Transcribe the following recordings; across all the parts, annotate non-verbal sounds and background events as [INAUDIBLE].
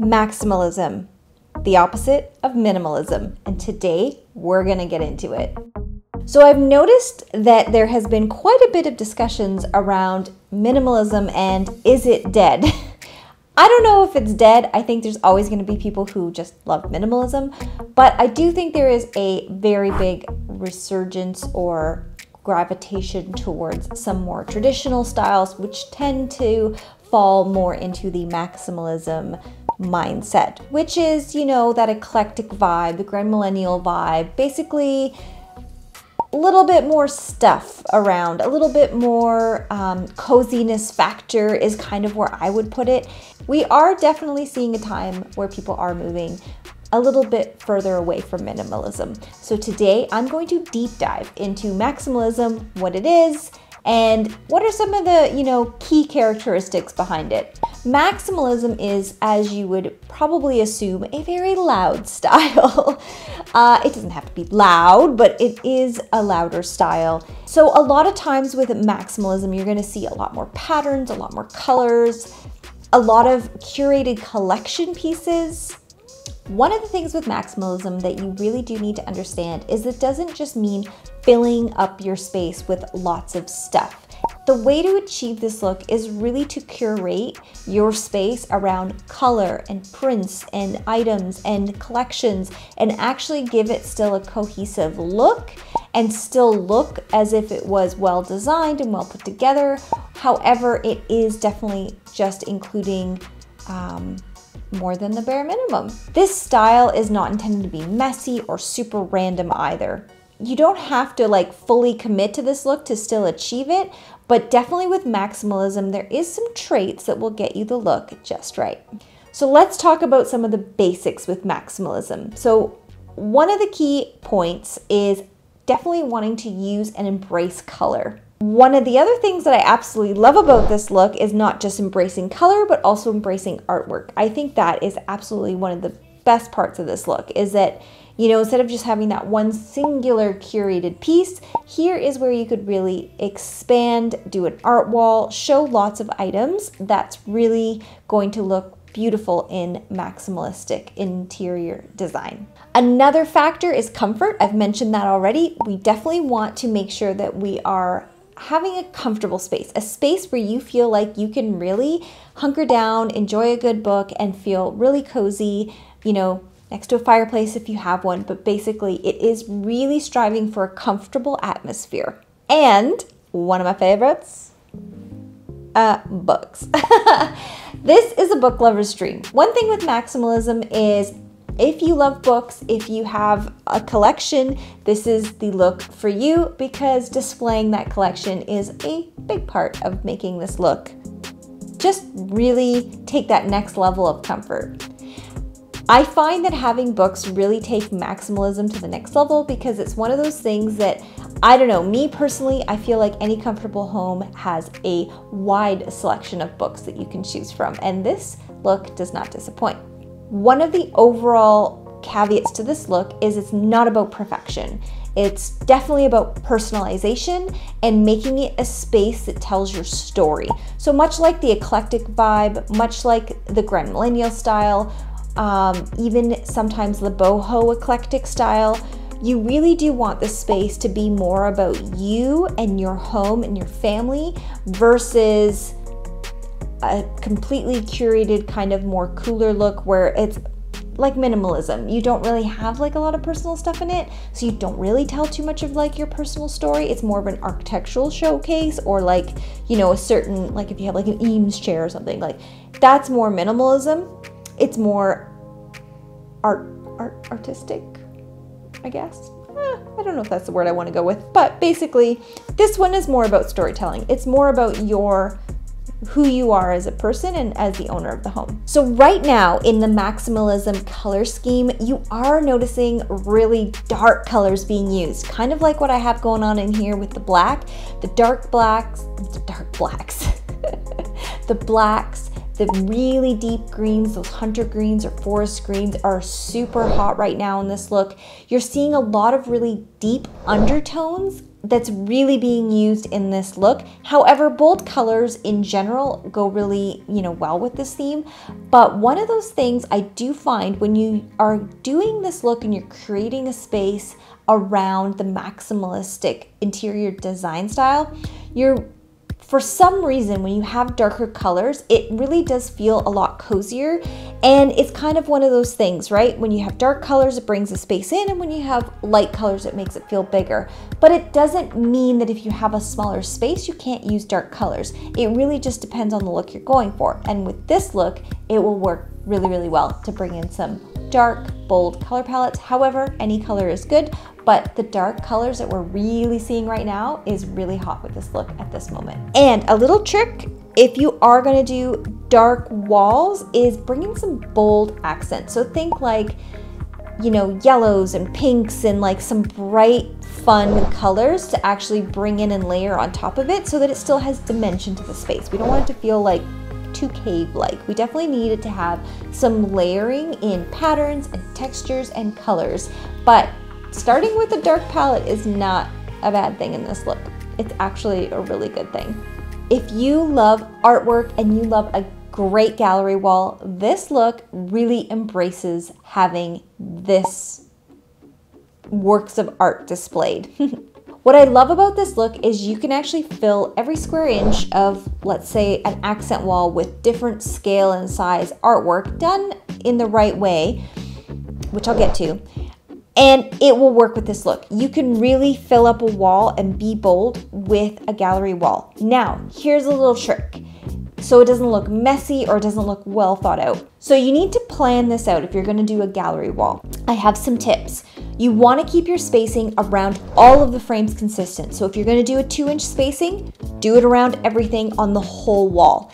Maximalism, the opposite of minimalism. And today we're going to get into it. So, I've noticed that there has been quite a bit of discussions around minimalism and is it dead? [LAUGHS] I don't know if it's dead. I think there's always going to be people who just love minimalism, but I do think there is a very big resurgence or gravitation towards some more traditional styles, which tend to fall more into the maximalism mindset, which is, you know, that eclectic vibe, the grand millennial vibe, basically a little bit more stuff around, a little bit more um, coziness factor is kind of where I would put it. We are definitely seeing a time where people are moving a little bit further away from minimalism. So today I'm going to deep dive into maximalism, what it is, and what are some of the, you know, key characteristics behind it. Maximalism is, as you would probably assume, a very loud style. [LAUGHS] Uh, it doesn't have to be loud, but it is a louder style. So a lot of times with maximalism, you're gonna see a lot more patterns, a lot more colors, a lot of curated collection pieces, one of the things with maximalism that you really do need to understand is it doesn't just mean filling up your space with lots of stuff. The way to achieve this look is really to curate your space around color and prints and items and collections and actually give it still a cohesive look and still look as if it was well designed and well put together. However, it is definitely just including um, more than the bare minimum. This style is not intended to be messy or super random either. You don't have to like fully commit to this look to still achieve it, but definitely with maximalism, there is some traits that will get you the look just right. So let's talk about some of the basics with maximalism. So one of the key points is definitely wanting to use and embrace color. One of the other things that I absolutely love about this look is not just embracing color, but also embracing artwork. I think that is absolutely one of the best parts of this look is that, you know, instead of just having that one singular curated piece, here is where you could really expand, do an art wall, show lots of items. That's really going to look beautiful in maximalistic interior design. Another factor is comfort. I've mentioned that already. We definitely want to make sure that we are having a comfortable space, a space where you feel like you can really hunker down, enjoy a good book, and feel really cozy, you know, next to a fireplace if you have one. But basically, it is really striving for a comfortable atmosphere. And one of my favorites, uh, books. [LAUGHS] this is a book lover's dream. One thing with maximalism is if you love books, if you have a collection, this is the look for you because displaying that collection is a big part of making this look. Just really take that next level of comfort. I find that having books really take maximalism to the next level because it's one of those things that I don't know, me personally, I feel like any comfortable home has a wide selection of books that you can choose from, and this look does not disappoint. One of the overall caveats to this look is it's not about perfection. It's definitely about personalization and making it a space that tells your story. So much like the eclectic vibe, much like the grand millennial style, um, even sometimes the boho eclectic style, you really do want the space to be more about you and your home and your family versus a completely curated kind of more cooler look where it's like minimalism. You don't really have like a lot of personal stuff in it, so you don't really tell too much of like your personal story. It's more of an architectural showcase or like, you know, a certain like if you have like an Eames chair or something, like that's more minimalism. It's more art art artistic, I guess. Eh, I don't know if that's the word I want to go with, but basically, this one is more about storytelling. It's more about your who you are as a person and as the owner of the home. So right now in the maximalism color scheme, you are noticing really dark colors being used, kind of like what I have going on in here with the black, the dark blacks, the dark blacks, [LAUGHS] the blacks, the really deep greens, those hunter greens or forest greens are super hot right now in this look. You're seeing a lot of really deep undertones that's really being used in this look. However, bold colors in general go really, you know, well with this theme. But one of those things I do find when you are doing this look and you're creating a space around the maximalistic interior design style, you're for some reason, when you have darker colors, it really does feel a lot cozier. And it's kind of one of those things, right? When you have dark colors, it brings the space in, and when you have light colors, it makes it feel bigger. But it doesn't mean that if you have a smaller space, you can't use dark colors. It really just depends on the look you're going for. And with this look, it will work really, really well to bring in some dark, bold color palettes. However, any color is good, but the dark colors that we're really seeing right now is really hot with this look at this moment. And a little trick, if you are gonna do dark walls, is bringing some bold accents. So think like, you know, yellows and pinks and like some bright, fun colors to actually bring in and layer on top of it so that it still has dimension to the space. We don't want it to feel like too cave-like. We definitely needed to have some layering in patterns and textures and colors, but starting with a dark palette is not a bad thing in this look. It's actually a really good thing. If you love artwork and you love a great gallery wall, this look really embraces having this works of art displayed. [LAUGHS] what I love about this look is you can actually fill every square inch of, let's say, an accent wall with different scale and size artwork done in the right way, which I'll get to and it will work with this look. You can really fill up a wall and be bold with a gallery wall. Now, here's a little trick. So it doesn't look messy or doesn't look well thought out. So you need to plan this out if you're gonna do a gallery wall. I have some tips. You wanna keep your spacing around all of the frames consistent. So if you're gonna do a two inch spacing, do it around everything on the whole wall.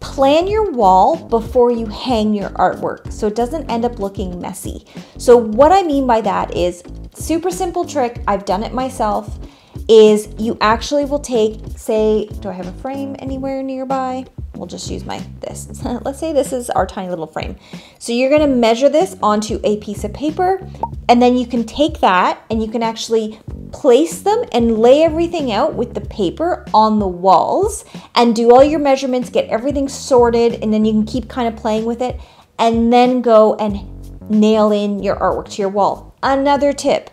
Plan your wall before you hang your artwork so it doesn't end up looking messy. So what I mean by that is super simple trick, I've done it myself, is you actually will take, say, do I have a frame anywhere nearby? We'll just use my this. [LAUGHS] Let's say this is our tiny little frame. So you're gonna measure this onto a piece of paper and then you can take that and you can actually place them and lay everything out with the paper on the walls and do all your measurements, get everything sorted, and then you can keep kind of playing with it and then go and nail in your artwork to your wall. Another tip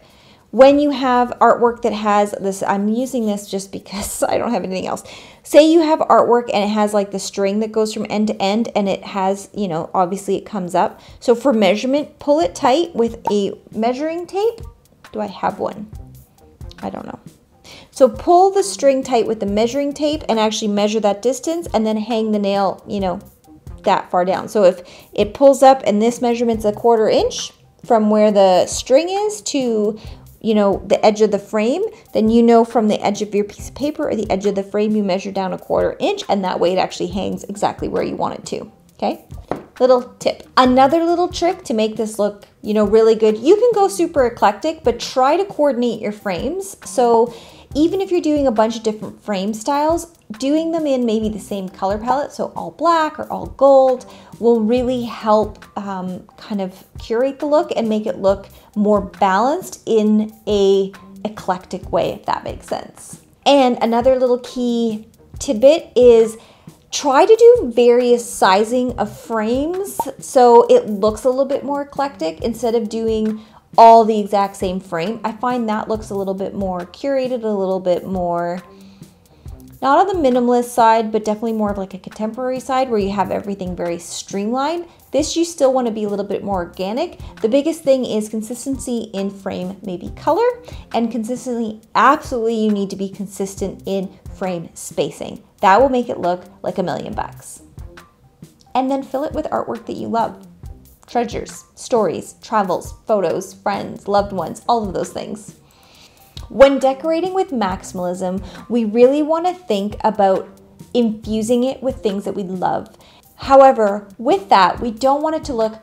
when you have artwork that has this, I'm using this just because [LAUGHS] I don't have anything else. Say you have artwork and it has like the string that goes from end to end and it has, you know, obviously it comes up. So for measurement, pull it tight with a measuring tape. Do I have one? I don't know. So pull the string tight with the measuring tape and actually measure that distance and then hang the nail, you know, that far down. So if it pulls up and this measurement's a quarter inch from where the string is to you know, the edge of the frame, then you know from the edge of your piece of paper or the edge of the frame, you measure down a quarter inch and that way it actually hangs exactly where you want it to, okay? Little tip. Another little trick to make this look, you know, really good, you can go super eclectic, but try to coordinate your frames. So even if you're doing a bunch of different frame styles, doing them in maybe the same color palette, so all black or all gold, will really help um, kind of curate the look and make it look more balanced in a eclectic way, if that makes sense. And another little key tidbit is try to do various sizing of frames so it looks a little bit more eclectic instead of doing all the exact same frame. I find that looks a little bit more curated, a little bit more, not on the minimalist side, but definitely more of like a contemporary side where you have everything very streamlined. This you still want to be a little bit more organic. The biggest thing is consistency in frame, maybe color, and consistently, absolutely you need to be consistent in frame spacing. That will make it look like a million bucks. And then fill it with artwork that you love treasures, stories, travels, photos, friends, loved ones, all of those things. When decorating with maximalism, we really want to think about infusing it with things that we love. However, with that, we don't want it to look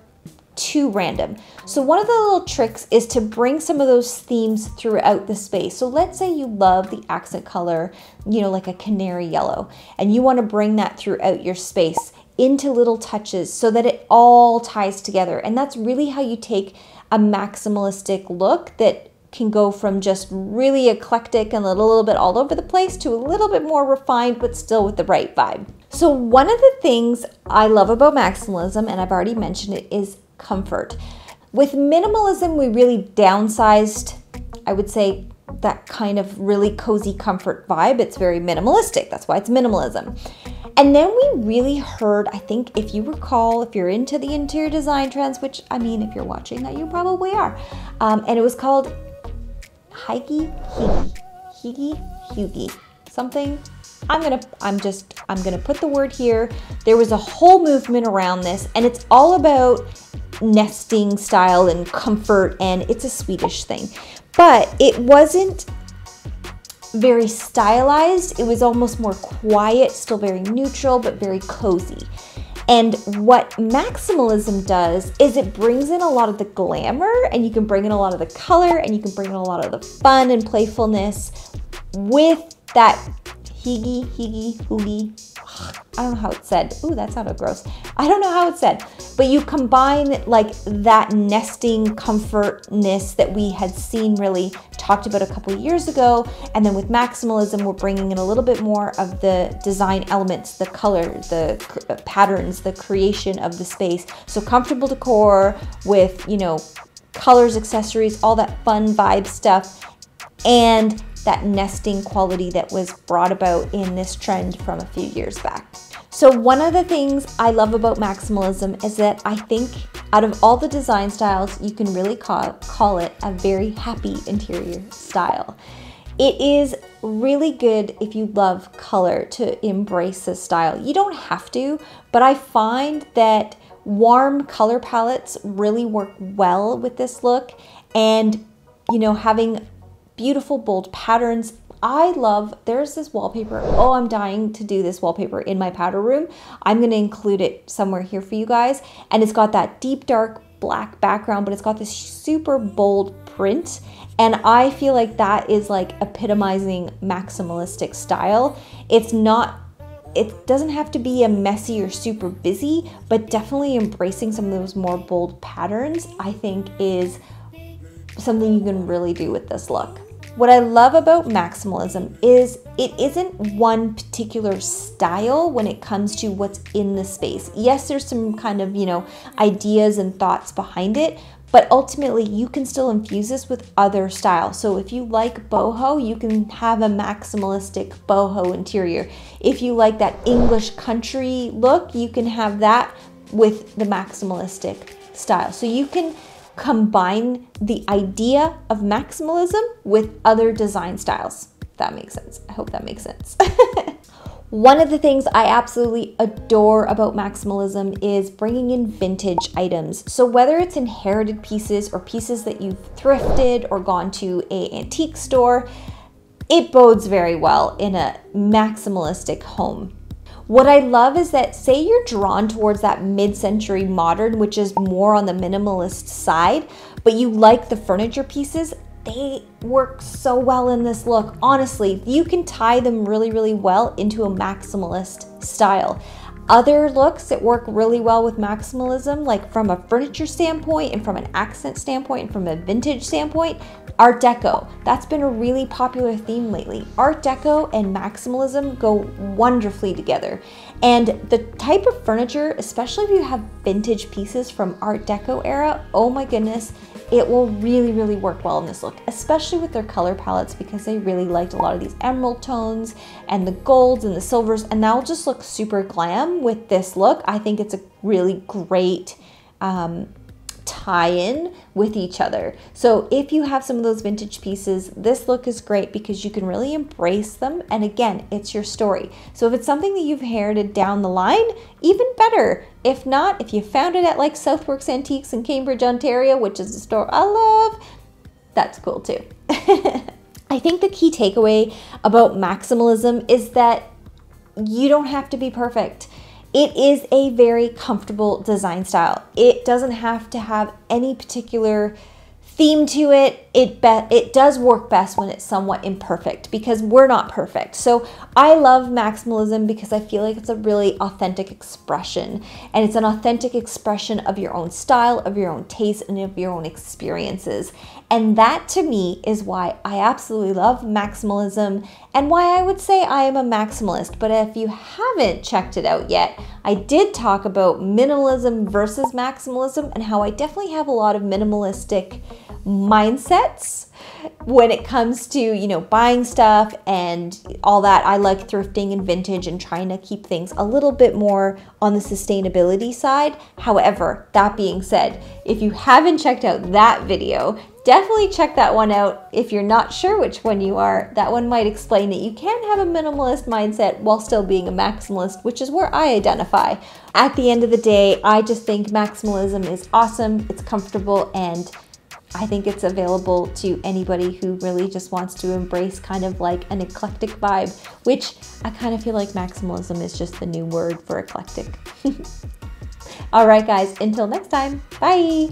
too random. So one of the little tricks is to bring some of those themes throughout the space. So let's say you love the accent color, you know, like a canary yellow, and you want to bring that throughout your space into little touches so that it all ties together. And that's really how you take a maximalistic look that can go from just really eclectic and a little bit all over the place to a little bit more refined, but still with the right vibe. So, one of the things I love about maximalism, and I've already mentioned it, is comfort. With minimalism, we really downsized, I would say, that kind of really cozy comfort vibe. It's very minimalistic. That's why it's minimalism. And then we really heard, I think, if you recall, if you're into the interior design trends, which I mean, if you're watching that, you probably are. Um, and it was called Hygge Hygge. Hygge Hygge. Something. I'm gonna, I'm just, I'm gonna put the word here. There was a whole movement around this, and it's all about nesting style and comfort, and it's a Swedish thing. But it wasn't very stylized. It was almost more quiet, still very neutral, but very cozy. And what maximalism does is it brings in a lot of the glamour and you can bring in a lot of the color and you can bring in a lot of the fun and playfulness with that hygge, hygge, hoogie, I don't know how it's said. Ooh, that sounded gross. I don't know how it's said. But you combine like that nesting comfortness that we had seen really talked about a couple years ago. And then with maximalism, we're bringing in a little bit more of the design elements, the color, the uh, patterns, the creation of the space. So comfortable decor with, you know, colors, accessories, all that fun vibe stuff. And that nesting quality that was brought about in this trend from a few years back. So, one of the things I love about maximalism is that I think out of all the design styles, you can really call, call it a very happy interior style. It is really good if you love color to embrace this style. You don't have to, but I find that warm color palettes really work well with this look and you know having beautiful bold patterns. I love, there's this wallpaper. Oh, I'm dying to do this wallpaper in my powder room. I'm going to include it somewhere here for you guys. And it's got that deep dark black background, but it's got this super bold print. And I feel like that is like epitomizing maximalistic style. It's not it doesn't have to be a messy or super busy, but definitely embracing some of those more bold patterns, I think is something you can really do with this look. What I love about maximalism is it isn't one particular style when it comes to what's in the space. Yes, there's some kind of, you know, ideas and thoughts behind it, but ultimately you can still infuse this with other styles. So if you like boho, you can have a maximalistic boho interior. If you like that English country look, you can have that with the maximalistic style. So you can combine the idea of maximalism with other design styles. that makes sense. I hope that makes sense. [LAUGHS] One of the things I absolutely adore about maximalism is bringing in vintage items. So whether it's inherited pieces or pieces that you've thrifted or gone to a antique store, it bodes very well in a maximalistic home. What I love is that, say you're drawn towards that mid century modern, which is more on the minimalist side, but you like the furniture pieces, they work so well in this look. Honestly, you can tie them really, really well into a maximalist style. Other looks that work really well with maximalism, like from a furniture standpoint and from an accent standpoint and from a vintage standpoint, Art Deco. That's been a really popular theme lately. Art Deco and maximalism go wonderfully together. And the type of furniture, especially if you have vintage pieces from Art Deco era, oh my goodness, it will really, really work well in this look, especially with their color palettes because they really liked a lot of these emerald tones and the golds and the silvers, and that will just look super glam with this look. I think it's a really great um, tie-in with each other. So if you have some of those vintage pieces, this look is great because you can really embrace them. And again, it's your story. So if it's something that you've inherited down the line, even better. If not, if you found it at like Southworks Antiques in Cambridge, Ontario, which is a store I love, that's cool too. [LAUGHS] I think the key takeaway about maximalism is that you don't have to be perfect. It is a very comfortable design style. It doesn't have to have any particular theme to it. It be- it does work best when it's somewhat imperfect because we're not perfect. So I love maximalism because I feel like it's a really authentic expression and it's an authentic expression of your own style, of your own taste and of your own experiences. And that to me is why I absolutely love maximalism and why I would say I am a maximalist. But if you haven't checked it out yet, I did talk about minimalism versus maximalism and how I definitely have a lot of minimalistic mindsets when it comes to you know buying stuff and all that. I like thrifting and vintage and trying to keep things a little bit more on the sustainability side. However that being said if you haven't checked out that video definitely check that one out. If you're not sure which one you are that one might explain that you can have a minimalist mindset while still being a maximalist which is where i identify. At the end of the day i just think maximalism is awesome it's comfortable and I think it's available to anybody who really just wants to embrace kind of like an eclectic vibe, which I kind of feel like maximalism is just the new word for eclectic. [LAUGHS] All right, guys, until next time, bye.